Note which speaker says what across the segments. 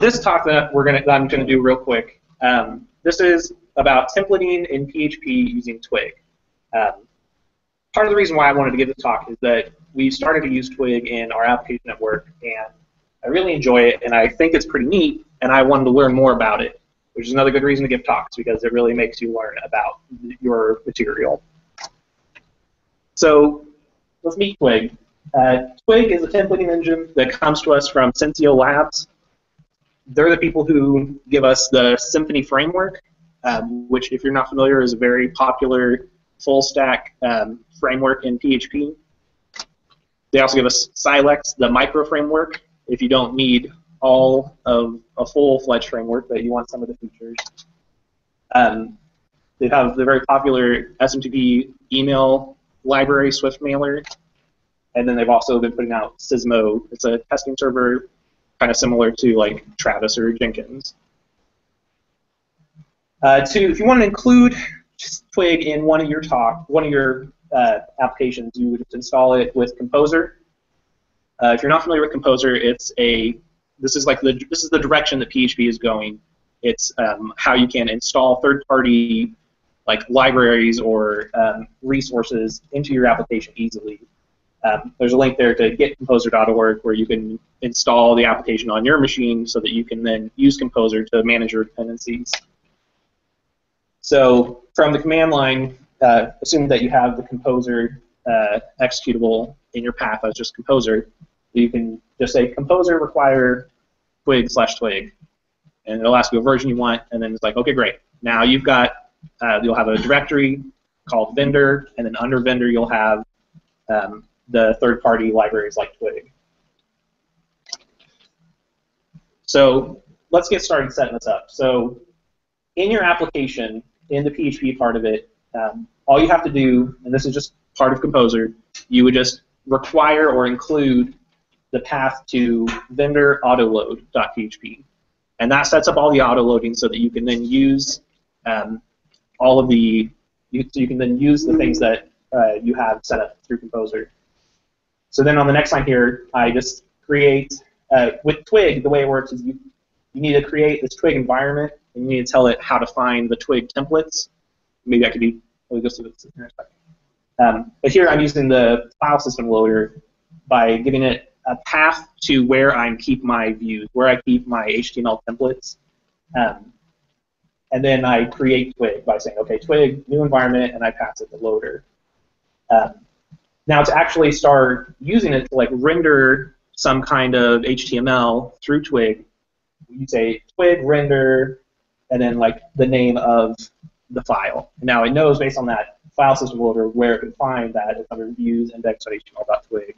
Speaker 1: this talk that we're gonna that I'm gonna do real quick. Um, this is about templating in PHP using Twig. Um, part of the reason why I wanted to give this talk is that we started to use Twig in our application at work, and I really enjoy it, and I think it's pretty neat, and I wanted to learn more about it, which is another good reason to give talks because it really makes you learn about your material. So let's meet Twig. Uh, Twig is a templating engine that comes to us from Sensio Labs. They're the people who give us the Symfony framework, um, which, if you're not familiar, is a very popular full stack um, framework in PHP. They also give us Silex, the micro framework, if you don't need all of a full-fledged framework, but you want some of the features. Um, they have the very popular SMTP email library, SwiftMailer, and then they've also been putting out Sismo. It's a testing server kind of similar to like Travis or Jenkins. Uh, to, if you want to include Twig in one of your talk, one of your uh, applications, you would install it with Composer. Uh, if you're not familiar with Composer, it's a this is like the this is the direction that PHP is going. It's um, how you can install third-party like libraries or um, resources into your application easily. Um, there's a link there to getcomposer.org where you can install the application on your machine so that you can then use Composer to manage your dependencies. So from the command line, uh, assuming that you have the Composer uh, executable in your path as just Composer, you can just say Composer require twig slash twig, and it'll ask you a version you want, and then it's like, okay, great. Now you've got, uh, you'll have a directory called vendor, and then under vendor you'll have um, the third-party libraries like Twig. So let's get started setting this up. So in your application, in the PHP part of it, um, all you have to do, and this is just part of Composer, you would just require or include the path to vendor autoload.php. And that sets up all the autoloading so that you can then use um, all of the, you, so you can then use the things that uh, you have set up through Composer. So then on the next line here, I just create, uh, with Twig, the way it works is you, you need to create this Twig environment, and you need to tell it how to find the Twig templates. Maybe I could be, we'll go through this in a. Um, but here I'm using the file system loader by giving it a path to where I keep my views, where I keep my HTML templates. Um, and then I create Twig by saying, okay, Twig, new environment, and I pass it the loader. Um, now to actually start using it to like render some kind of HTML through Twig, you say Twig render, and then like the name of the file. Now it knows based on that file system loader where it can find that. It's under views index.html.twig.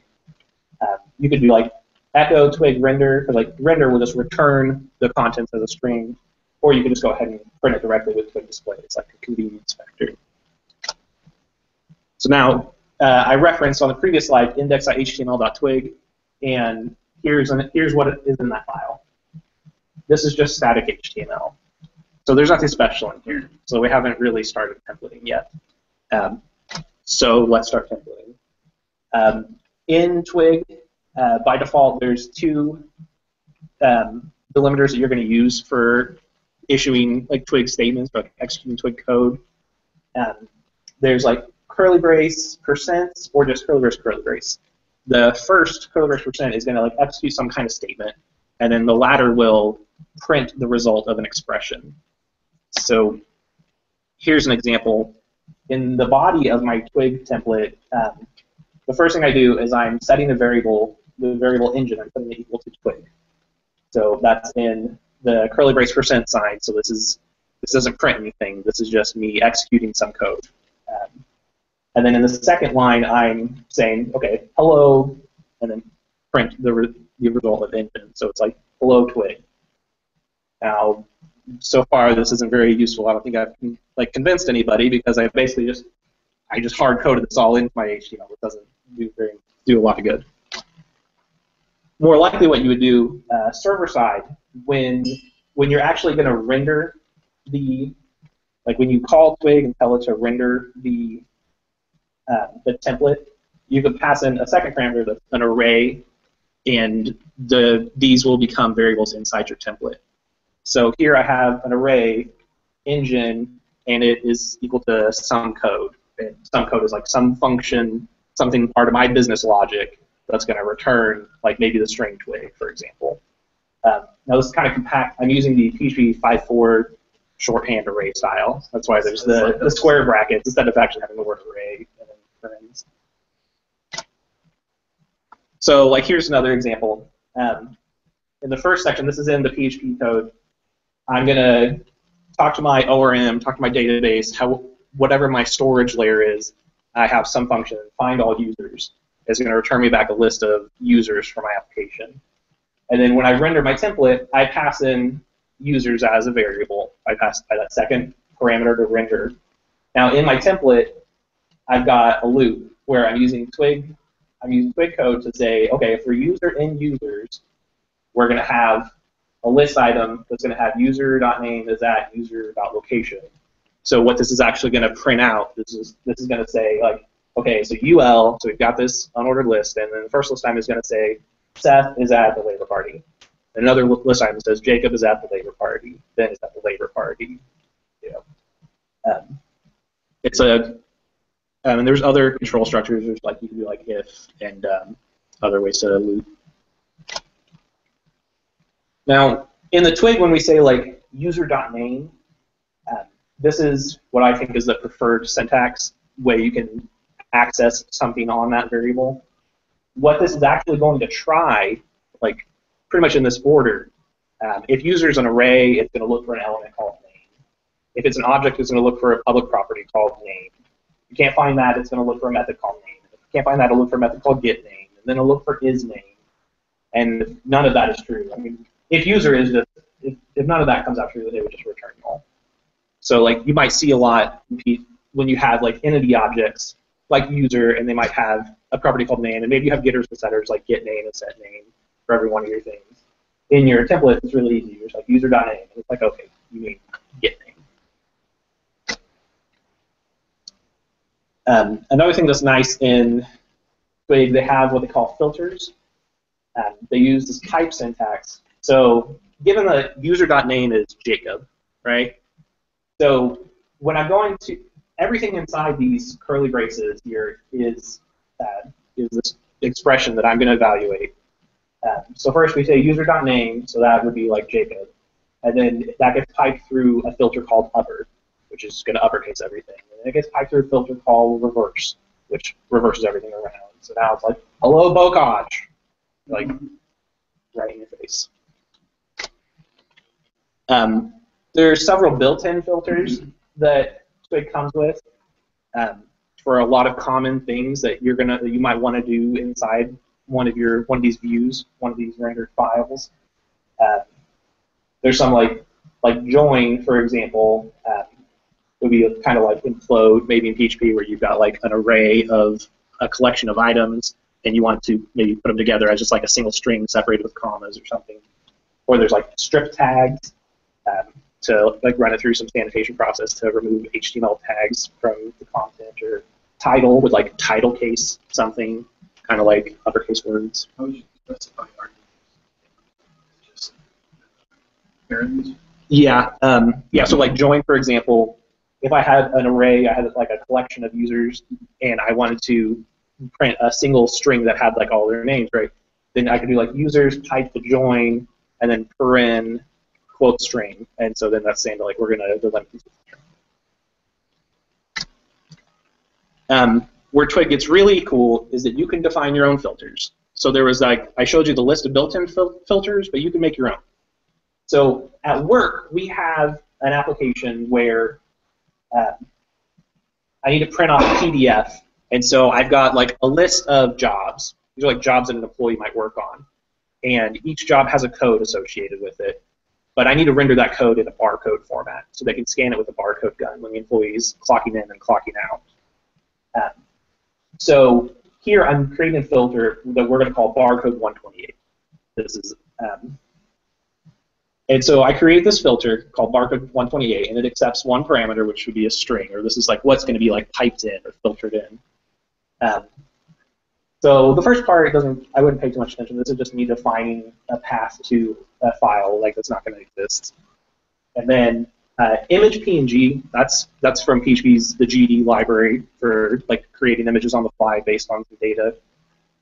Speaker 1: Um, you could do like echo twig render, because like render will just return the contents as a string, or you can just go ahead and print it directly with twig display. It's like a convenience factor. So now uh, I referenced on the previous slide index.html.twig, and here's an, here's what is in that file. This is just static HTML. So there's nothing special in here. So we haven't really started templating yet. Um, so let's start templating. Um, in Twig, uh, by default, there's two um, delimiters that you're going to use for issuing like Twig statements, but executing Twig code. Um, there's like curly brace percent or just curly brace curly brace. The first curly brace percent is going to like execute some kind of statement, and then the latter will print the result of an expression. So here's an example. In the body of my Twig template, um, the first thing I do is I'm setting the variable, the variable engine, I'm putting it equal to twig. So that's in the curly brace percent sign. So this is this doesn't print anything. This is just me executing some code. Um, and then in the second line, I'm saying, okay, hello, and then print the, re the result of engine. So it's like hello twig. Now, so far this isn't very useful. I don't think I've like convinced anybody because I basically just I just hard coded this all into my HTML. It doesn't do very do a lot of good. More likely, what you would do uh, server side when when you're actually going to render the like when you call Twig and tell it to render the uh, the template, you could pass in a second parameter that's an array, and the these will become variables inside your template. So here I have an array engine, and it is equal to some code. And some code is like some function, something part of my business logic that's going to return, like maybe the string twig, for example. Um, now this is kind of compact. I'm using the PHP 5.4 shorthand array style. That's why there's the, the square brackets instead of actually having the word array So like here's another example. Um, in the first section, this is in the PHP code. I'm going to talk to my ORM, talk to my database, how whatever my storage layer is, I have some function, find all users. It's going to return me back a list of users for my application. And then when I render my template, I pass in users as a variable. I pass by that second parameter to render. Now in my template, I've got a loop where I'm using Twig. I'm using Twig code to say, okay, for user in users, we're going to have a list item that's going to have user.name is at user.location. So what this is actually going to print out, this is this is going to say like, okay, so UL, so we've got this unordered list, and then the first list item is going to say Seth is at the labor party. Another list item says Jacob is at the labor party, Ben is at the labor party. You know. Um, it's a, um, and there's other control structures. There's like you can do like if and um, other ways to loop. Now, in the twig, when we say like user.name, um, this is what I think is the preferred syntax way you can access something on that variable. What this is actually going to try, like pretty much in this order, um, if user is an array, it's going to look for an element called name. If it's an object, it's going to look for a public property called name. You can't find that, it's going to look for a method called name. If you can't find that, it'll look for a method called get name, and then it'll look for is name. And none of that is true. I mean, if user is just, if, if none of that comes out true, then it would just return null. So like you might see a lot when you have like entity objects like user, and they might have a property called name, and maybe you have getters and setters like get name and set name for every one of your things. In your template, it's really easy. It's like user.name. It's like, okay, you mean get name. Um, another thing that's nice in Twig, they have what they call filters. Um, they use this type syntax. So given the user.name is Jacob, right? So when I'm going to, everything inside these curly braces here is, uh, is this expression that I'm going to evaluate. Um, so first we say user.name, so that would be like Jacob. And then that gets piped through a filter called upper, which is going to uppercase everything. And then it gets piped through filter called reverse, which reverses everything around. So now it's like, hello, Bocage. Like, right in your face. Um, there are several built-in filters that Twig comes with um, for a lot of common things that you're gonna you might want to do inside one of your one of these views, one of these rendered files. Um, there's some like like join, for example, um, would be kind of like implode, maybe in PHP, where you've got like an array of a collection of items, and you want to maybe put them together as just like a single string separated with commas or something. Or there's like strip tags um, to like run it through some sanitation process to remove HTML tags from the content, or title with like title case something kind of like uppercase words.
Speaker 2: How would you specify Just parents?
Speaker 1: Yeah, um, yeah. So like join, for example, if I had an array, I had like a collection of users, and I wanted to print a single string that had like all their names, right? Then I could do like users type the join, and then paren quote string, and so then that's saying like we're gonna delimit these. Um, where Twig gets really cool is that you can define your own filters. So there was like, I showed you the list of built-in fil filters, but you can make your own. So at work, we have an application where uh, I need to print off a PDF, and so I've got like a list of jobs. These are like jobs that an employee might work on, and each job has a code associated with it. But I need to render that code in a barcode format, so they can scan it with a barcode gun when the employee is clocking in and clocking out. Um, so here I'm creating a filter that we're going to call barcode 128. This is, um, and so I create this filter called barcode 128, and it accepts one parameter, which would be a string, or this is like what's going to be like piped in or filtered in. Um, So the first part doesn't, I wouldn't pay too much attention. This is just me defining a path to a file like that's not going to exist. And then uh, image PNG, that's that's from PHP's the GD library for like creating images on the fly based on some data.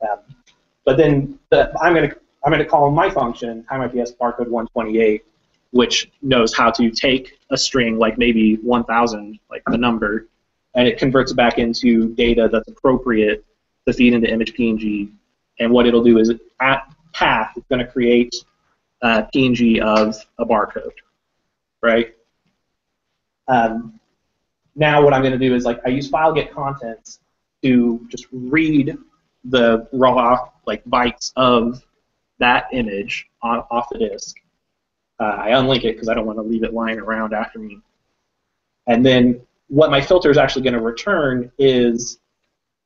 Speaker 1: Um, but then the, I'm going to I'm going to call my function timeips barcode 128, which knows how to take a string like maybe 1,000, like the number, and it converts it back into data that's appropriate to feed into image PNG. And what it'll do is at path, it's going to create a PNG of a barcode, right? Um, now what I'm going to do is like I use file get contents to just read the raw like bytes of that image on, off the disk. Uh, I unlink it because I don't want to leave it lying around after me. And then what my filter is actually going to return is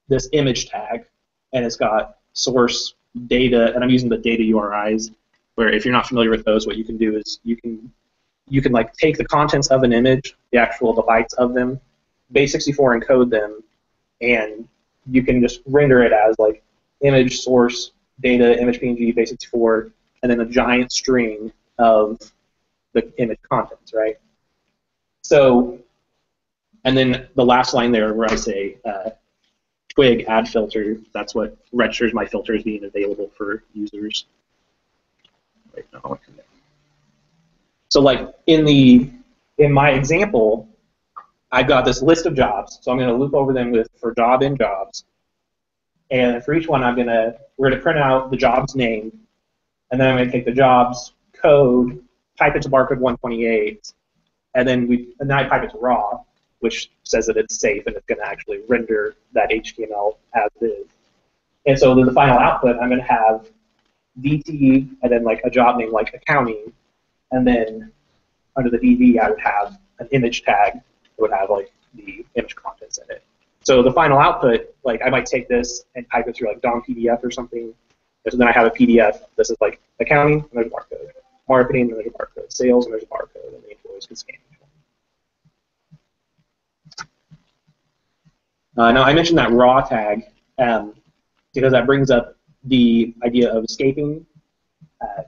Speaker 1: this image tag, and it's got source data, and I'm using the data URIs. Where if you're not familiar with those, what you can do is you can you can like take the contents of an image, the actual the bytes of them, base64 encode them, and you can just render it as like image source data image PNG base64, and then a giant string of the image contents, right? So, and then the last line there where I say uh, twig add filter, that's what registers my filter as being available for users. Wait, no, so like in the in my example, I've got this list of jobs, so I'm going to loop over them with for job in jobs, and for each one, I'm to we're to print out the job's name, and then I'm to take the job's code, pipe it to barcode 128, and then we and then I pipe it to raw, which says that it's safe and it's going to actually render that HTML as is. And so then the final output, I'm going to have DT and then like a job name like accounting, and then under the DD I would have an image tag that would have like the image contents in it. So the final output, like I might take this and type it through like DOM PDF or something. So then I have a PDF. This is like accounting, and there's a barcode. Marketing, and there's a barcode. Sales, and there's a barcode, and the employees can scan. Uh, now I mentioned that raw tag um, because that brings up the idea of escaping. Uh,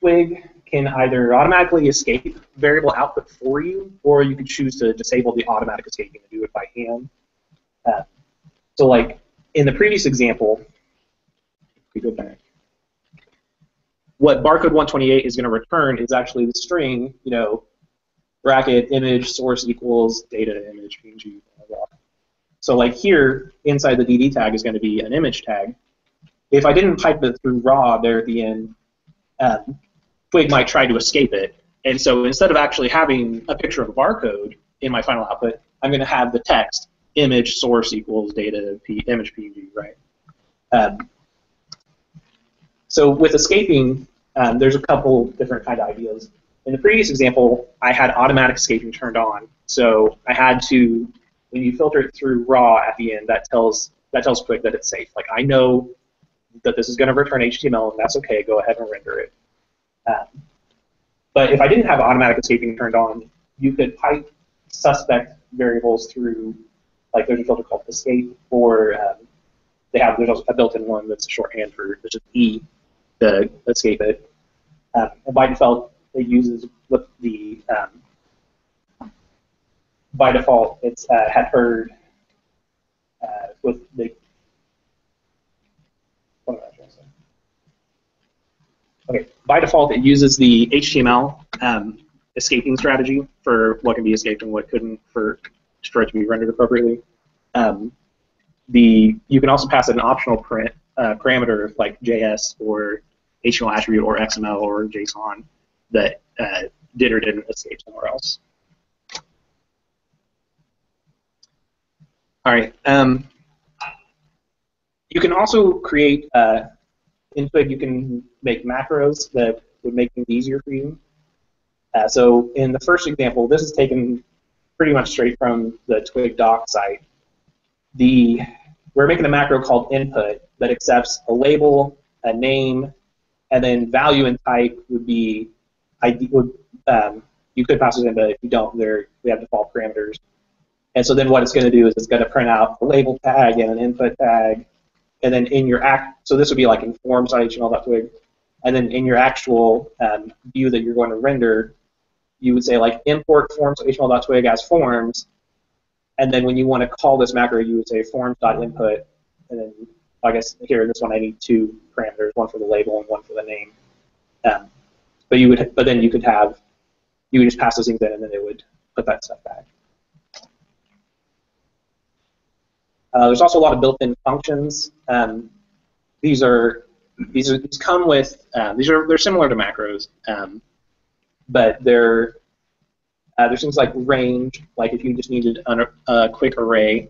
Speaker 1: Twig can either automatically escape variable output for you, or you could choose to disable the automatic escaping and do it by hand. So like in the previous example, we go back, what barcode 128 is going to return is actually the string, you know, bracket image source equals data image PNG, blah, blah. So like here, inside the DD tag is going to be an image tag. If I didn't pipe it through raw there at the end, um, Twig might try to escape it. And so instead of actually having a picture of a barcode in my final output, I'm going to have the text image source equals data P, image PNG, right? Um, so with escaping, um, there's a couple different kind of ideas. In the previous example, I had automatic escaping turned on. So I had to, when you filter it through raw at the end, that tells that tells Twig that it's safe. Like I know that this is going to return HTML, and that's okay. Go ahead and render it. Um, but if I didn't have automatic escaping turned on, you could pipe suspect variables through, like there's a filter called escape, or um, they have there's also a built-in one that's a shorthand for just E to escape it. Um, and by default, it uses what the um, by default it's uh, had heard uh, with the Okay, by default, it uses the HTML um, escaping strategy for what can be escaped and what couldn't for, it to be rendered appropriately. Um, the you can also pass an optional print uh, parameter like JS or HTML attribute or XML or JSON that uh, did or didn't escape somewhere else. All right. Um, you can also create uh, in Twig, you can make macros that would make things easier for you. Uh, so in the first example, this is taken pretty much straight from the Twig doc site. The we're making a macro called input that accepts a label, a name, and then value and type would be ID, would, um, you could pass it in, but if you don't, there we have default parameters. And so then what it's going to do is it's going to print out a label tag and an input tag and then in your act, so this would be like in forms.html.twig, and then in your actual um, view that you're going to render, you would say like import forms.html.twig as forms, and then when you want to call this macro, you would say forms.input, and then I guess here in this one I need two parameters, one for the label and one for the name. Um, but you would, but then you could have, you would just pass those things in, and then it would put that stuff back. Uh, there's also a lot of built-in functions. Um, these are these are these come with uh, these are they're similar to macros, um, but they're uh, there's things like range, like if you just needed a, quick array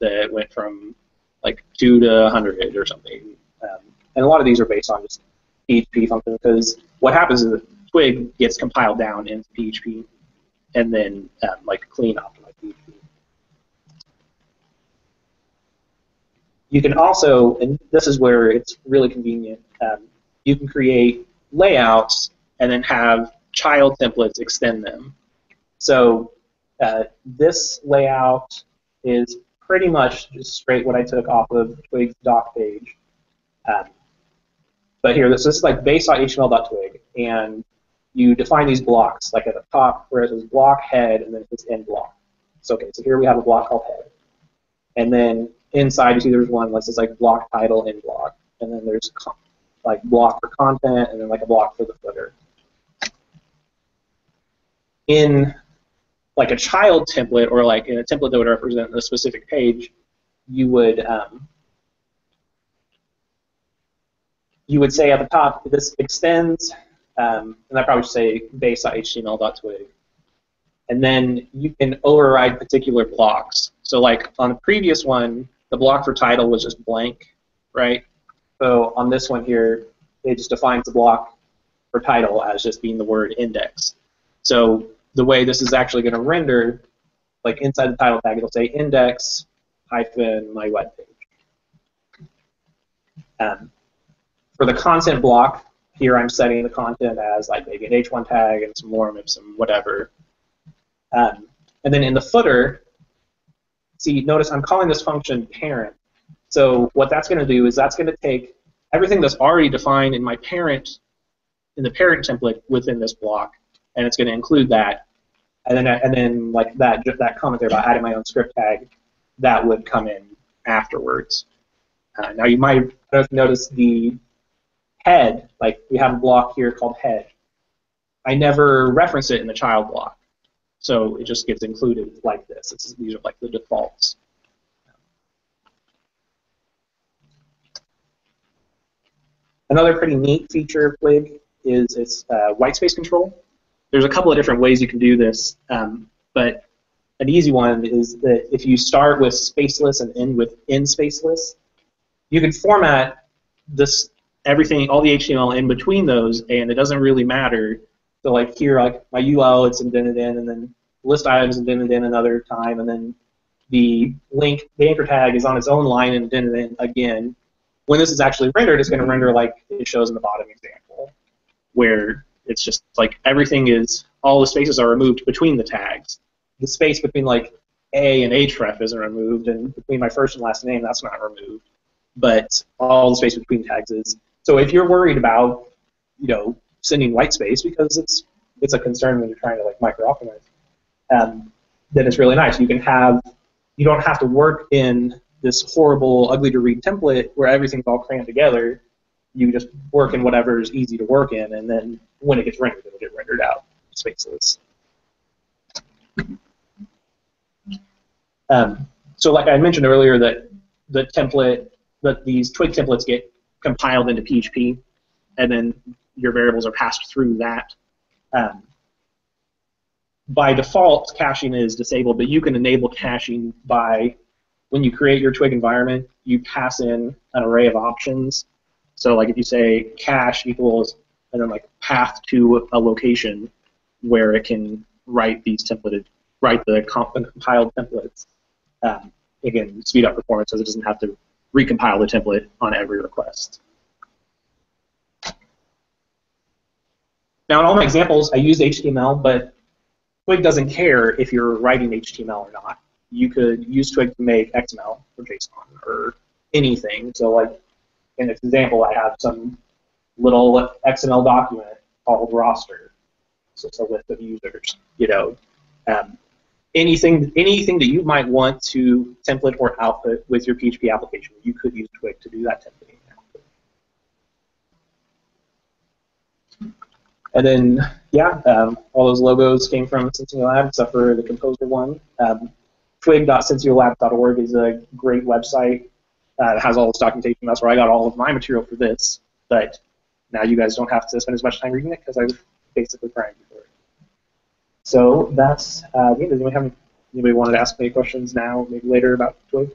Speaker 1: that went from like two to 100 or something. Um, and a lot of these are based on just PHP functions because what happens is that Twig gets compiled down into PHP and then um, like clean optimized PHP. You can also, and this is where it's really convenient, um, you can create layouts and then have child templates extend them. So uh, this layout is pretty much just straight what I took off of Twig's doc page. Um, but here, this, this is like base.html.twig, and you define these blocks, like at the top where it says block head, and then it says end block. So okay, so here we have a block called head. And then inside you see there's one that says like block title end block, and then there's like block for content, and then like a block for the footer. In like a child template or like in a template that would represent a specific page, you would um, you would say at the top this extends, um, and I probably should say base.html.twig, and then you can override particular blocks. So like on the previous one, the block for title was just blank, right? So on this one here, it just defines the block for title as just being the word index. So the way this is actually going to render, like inside the title tag, it'll say index hyphen my web page. Um, for the content block, here I'm setting the content as like maybe an H1 tag and some more, maybe some whatever. Um, and then in the footer, see, notice I'm calling this function parent. So what that's going to do is that's going to take everything that's already defined in my parent, in the parent template within this block, and it's going to include that. And then, and then like that, that comment there about adding my own script tag, that would come in afterwards. Uh, now you might have noticed the head, like we have a block here called head. I never reference it in the child block, so it just gets included like this. It's, these are like the defaults. Another pretty neat feature of Twig is its uh, white space control there's a couple of different ways you can do this, um, but an easy one is that if you start with spaceless and end with in spaceless, you can format this everything, all the HTML in between those, and it doesn't really matter. So like here, like my UL, it's indented in, and then list items indented in another time, and then the link, the anchor tag is on its own line and indented in again. When this is actually rendered, it's going to render like it shows in the bottom example, where it's just like everything is all the spaces are removed between the tags. The space between like A and href isn't removed, and between my first and last name that's not removed. But all the space between tags is. So if you're worried about, you know, sending white space because it's it's a concern when you're trying to like micro optimize, um, then it's really nice. You can have you don't have to work in this horrible, ugly to read template where everything's all crammed together you just work in whatever is easy to work in, and then when it gets rendered, it'll get rendered out spaceless. Um, so like I mentioned earlier that the template, that these twig templates get compiled into PHP, and then your variables are passed through that. Um, by default, caching is disabled, but you can enable caching by when you create your Twig environment, you pass in an array of options so like if you say cache equals and then like path to a location where it can write these templated, write the comp- compiled templates, um, it can speed up performance because it doesn't have to recompile the template on every request. Now in all my examples, I use HTML, but Twig doesn't care if you're writing HTML or not. You could use Twig to make XML or JSON or anything. So like in this example, I have some little XML document called roster. So it's a list of users. You know, um, anything anything that you might want to template or output with your PHP application, you could use Twig to do that templating. and then, yeah, um, all those logos came from Sensio Lab, except for the Composer one. Um, twig.sensiolabs.org is a great website. Uh, it has all this documentation. That's where I got all of my material for this. But now you guys don't have to spend as much time reading it because I was basically crying before it. So that's uh, me. Does anybody have any, anybody wanted to ask me questions now, maybe later about Twig?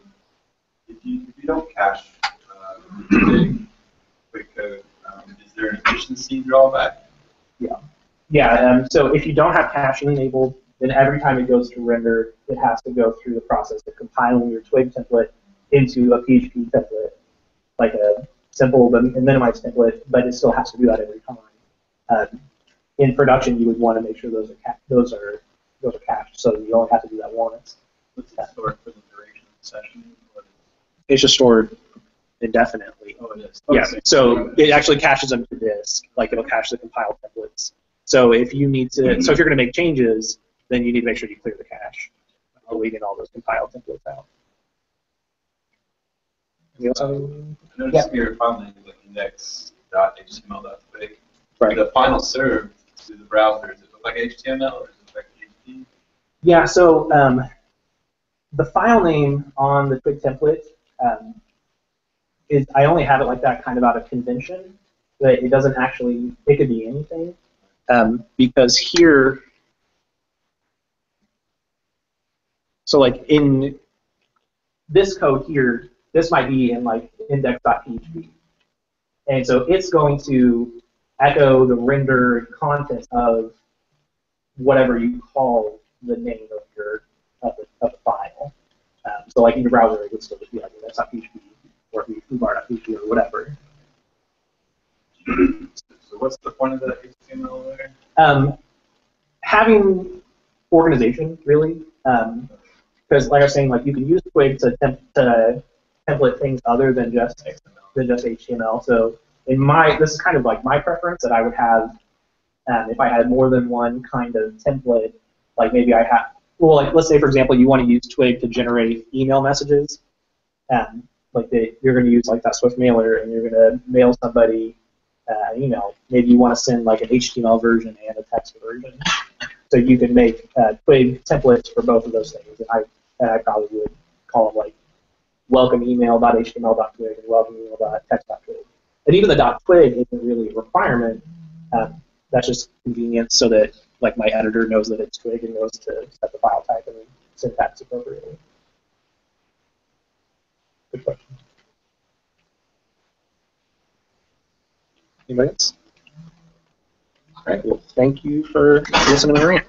Speaker 3: If you, if you don't cache uh, Twig code, um, is there an efficiency drawback?
Speaker 1: Yeah. Yeah, um, so if you don't have caching enabled, then every time it goes to render, it has to go through the process of compiling your Twig template into a PHP template, like a simple but minimized template, but it still has to do that every time. Um, in production, you would want to make sure those are ca- those are those are cached, so you only have to do that once.
Speaker 3: What's it stored for the duration of the session?
Speaker 1: It's just stored indefinitely.
Speaker 3: Oh, it is.
Speaker 1: Yeah,
Speaker 3: Okay.
Speaker 1: so it actually caches them to disk, like it'll cache the compiled templates. So if you need to, so if you're going to make changes, then you need to make sure you clear the cache, deleting all those compiled templates out. Anything else on-
Speaker 3: I noticed your file name is like index.html.twig.
Speaker 1: Right.
Speaker 3: The final serve to the browser, does it look like HTML or does it look like PHP?
Speaker 1: Yeah, so um, the file name on the Twig template um, is, I only have it like that kind of out of convention, but it doesn't actually, it could be anything. Um, because here, so like in this code here, this might be in like index.php. And so it's going to echo the rendered content of whatever you call the name of your of the, of the file. Um, so like in your browser, it would still just be like index.php or foobar.php or whatever.
Speaker 3: So what's the point of the HTML there?
Speaker 1: Um, having organization really, because like I was saying, like you can use Twig to, temp- to template things other than just
Speaker 3: XML.
Speaker 1: than just HTML. So in my, this is kind of like my preference that I would have um, if I had more than one kind of template. Like maybe I have, well, like let's say for example you want to use Twig to generate email messages. Um, like they, you're going to use like that Swift mailer and you're going to mail somebody uh, an email. Maybe you want to send like an HTML version and a text version. So you can make uh, Twig templates for both of those things. And I, and I probably would call them like welcome email.html.twig and welcome email.text.twig. And even the .twig isn't really a requirement. Um, that's just convenience so that like my editor knows that it's twig and knows to set the file type and syntax appropriately. Good question. Anybody else? All right. Well, thank you for listening to me.